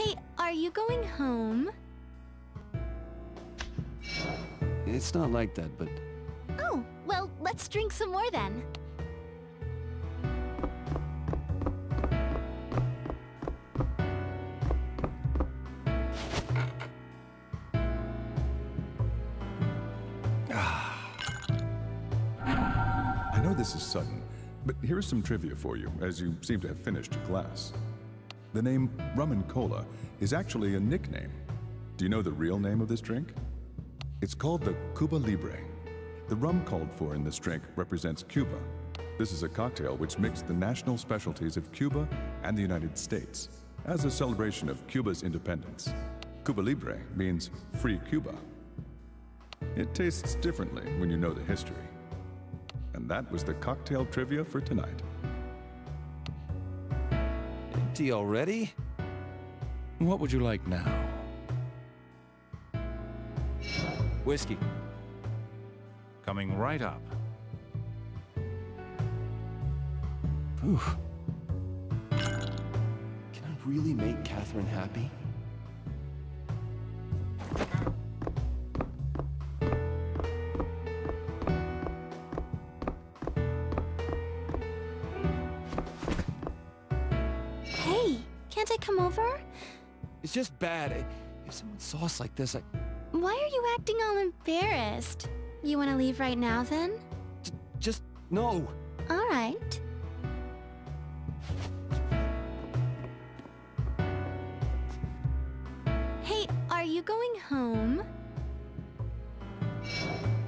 Hey, are you going home? It's not like that, but Oh, well, let's drink some more then. Ah. I know this is sudden, but here is some trivia for you, as you seem to have finished your class. The name rum and cola is actually a nickname. Do you know the real name of this drink? It's called the Cuba Libre. The rum called for in this drink represents Cuba. This is a cocktail which mixed the national specialties of Cuba and the United States as a celebration of Cuba's independence. Cuba Libre means free Cuba. It tastes differently when you know the history. And that was the cocktail trivia for tonight. Empty already? What would you like now? Whiskey. Coming right up. Whew. Can I really make Catherine happy? It's just bad. If someone saw us like this, I... Why are you acting all embarrassed? You want to leave right now then? j- Just... No! All right. Hey, are you going home?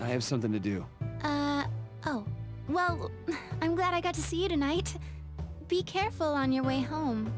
I have something to do. Uh, oh. Well, I'm glad I got to see you tonight. Be careful on your way home.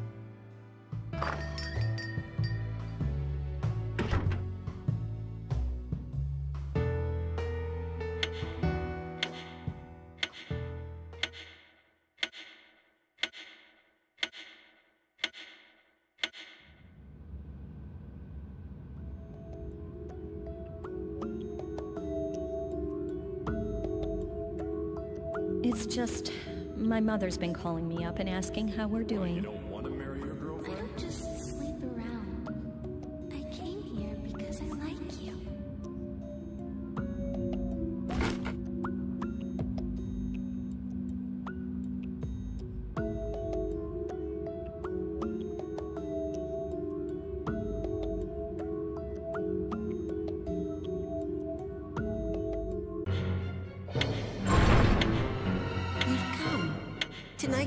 It's just my mother's been calling me up and asking how we're doing.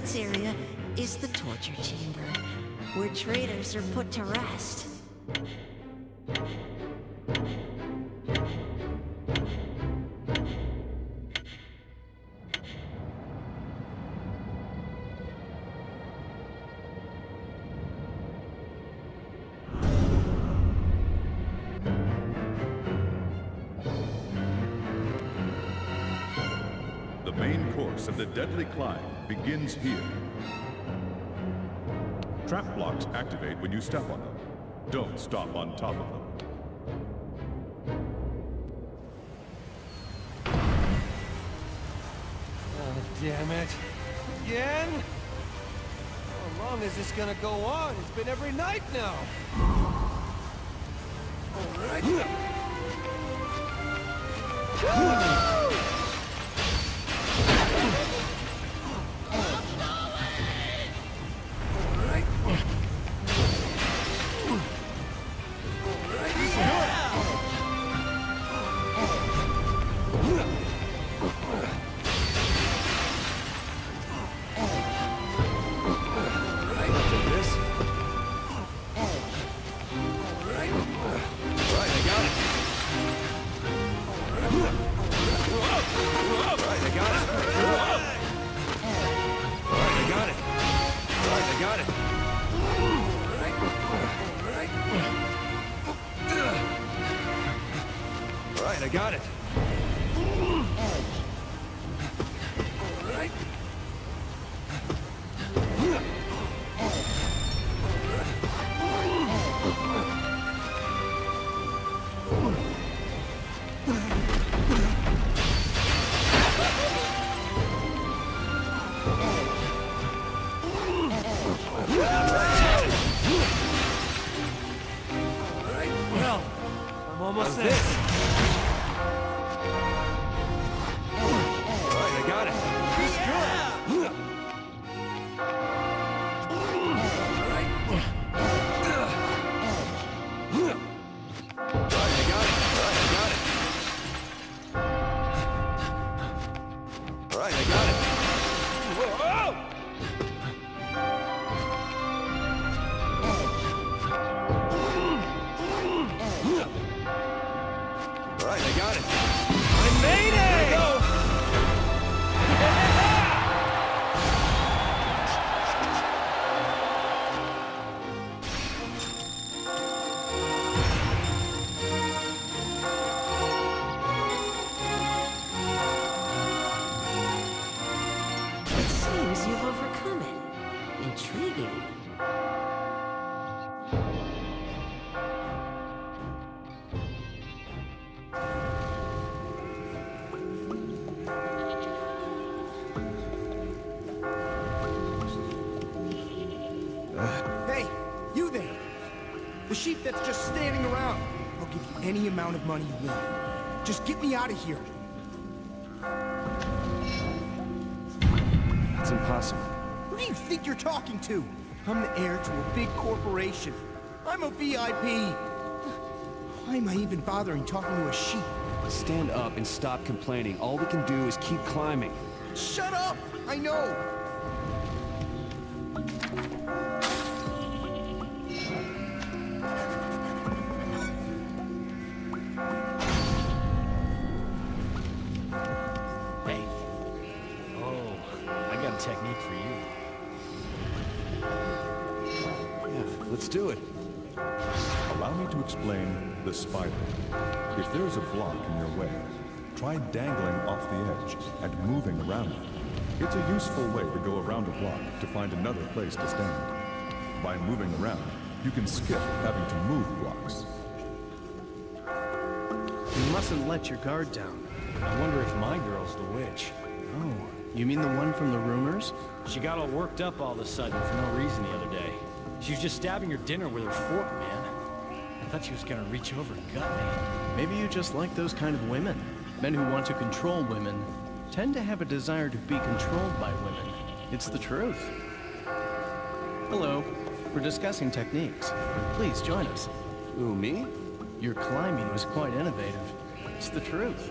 Tonight's area is the torture chamber, where traitors are put to rest. The main course of the deadly climb begins here. Trap blocks activate when you step on them. Don't stop on top of them. Oh, damn it. Again? How long is this gonna go on? It's been every night now. Alright. This? I'm almost there. Sheep that's just standing around. I'll give you any amount of money you want. Just get me out of here. That's impossible. Who do you think you're talking to? I'm the heir to a big corporation. I'm a VIP. Why am I even bothering talking to a sheep? Stand up and stop complaining. All we can do is keep climbing. Shut up! I know! Let's do it. Allow me to explain the spider. If there is a block in your way, try dangling off the edge and moving around it. It's a useful way to go around a block to find another place to stand. By moving around, you can skip having to move blocks. You mustn't let your guard down. I wonder if my girl's the witch. Oh, you mean the one from the rumors? She got all worked up all of a sudden for no reason the other day. She was just stabbing your dinner with her fork, man. I thought she was gonna reach over and gut me. Maybe you just like those kind of women. Men who want to control women tend to have a desire to be controlled by women. It's the truth. Hello. We're discussing techniques. Please join us. Who, me? Your climbing was quite innovative. It's the truth.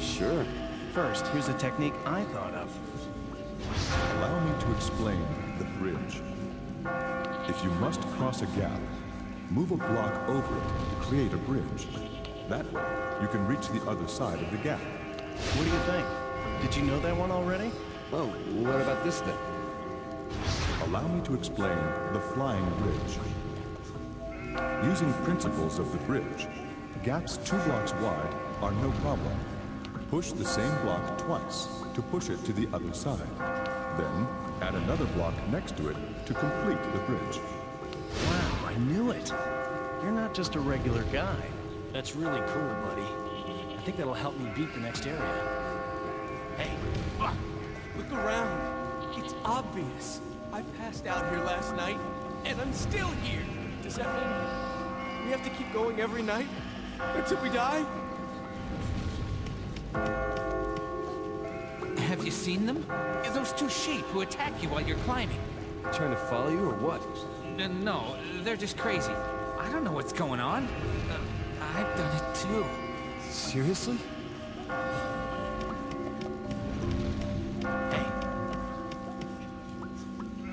Sure. First, here's a technique I thought of. Allow me to explain the bridge. If you must cross a gap, move a block over it to create a bridge. That way, you can reach the other side of the gap. What do you think? Did you know that one already? Oh, what about this then? Allow me to explain the flying bridge. Using principles of the bridge, gaps two blocks wide are no problem. Push the same block twice to push it to the other side. Then, add another block next to it to complete the bridge. Wow, I knew it. You're not just a regular guy. That's really cool, buddy. I think that'll help me beat the next area. Hey, Look around. It's obvious. I passed out here last night, and I'm still here. Does that mean we have to keep going every night until we die? Seen them? Those two sheep who attack you while you're climbing. trying to follow you or what? Uh, no, they're just crazy. I don't know what's going on. Uh, I've done it too. Seriously? hey,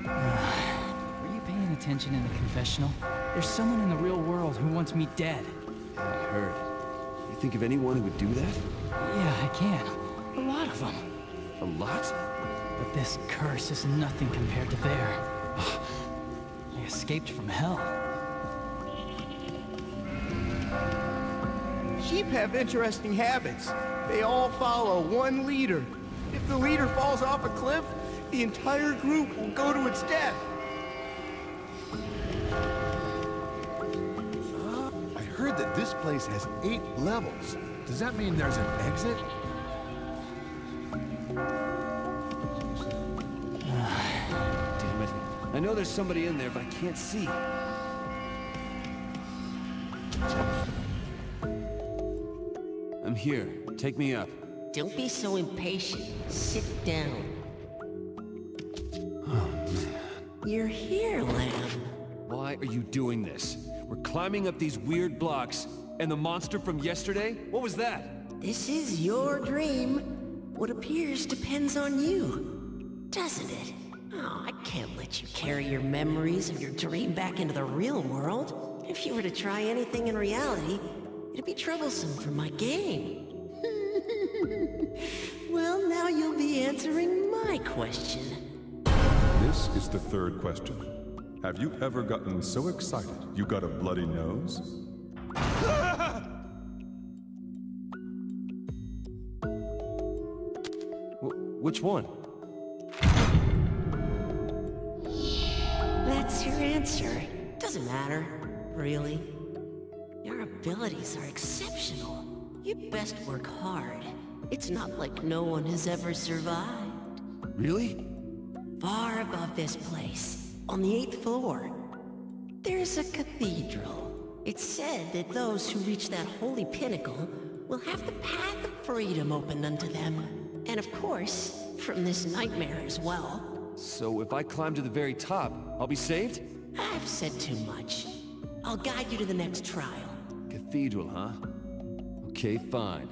Were you paying attention in the confessional? There's someone in the real world who wants me dead. I heard. You think of anyone who would do that? Yeah, I can. A lot of them. A lot? But this curse is nothing compared to their... I escaped from hell. Sheep have interesting habits. They all follow one leader. If the leader falls off a cliff, the entire group will go to its death. I heard that this place has eight levels. Does that mean there's an exit? Know there's somebody in there, but I can't see. I'm here. Take me up. Don't be so impatient. Sit down. Oh, man. You're here, Lamb. Why are you doing this? We're climbing up these weird blocks, and the monster from yesterday? What was that? This is your dream. What appears depends on you, doesn't it? Oh, I can't let you carry your memories of your dream back into the real world. If you were to try anything in reality, it'd be troublesome for my game. well, now you'll be answering my question. This is the third question. Have you ever gotten so excited you got a bloody nose? which one? Answer. Doesn't matter, really. Your abilities are exceptional. You best work hard. It's not like no one has ever survived. Really? Far above this place, on the eighth floor, there's a cathedral. It's said that those who reach that holy pinnacle will have the path of freedom opened unto them. And of course, from this nightmare as well. So if I climb to the very top, I'll be saved? I've said too much. I'll guide you to the next trial. Cathedral, huh? Okay, fine.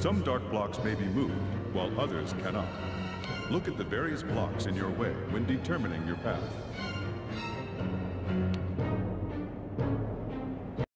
Some dark blocks may be moved, while others cannot. Look at the various blocks in your way when determining your path.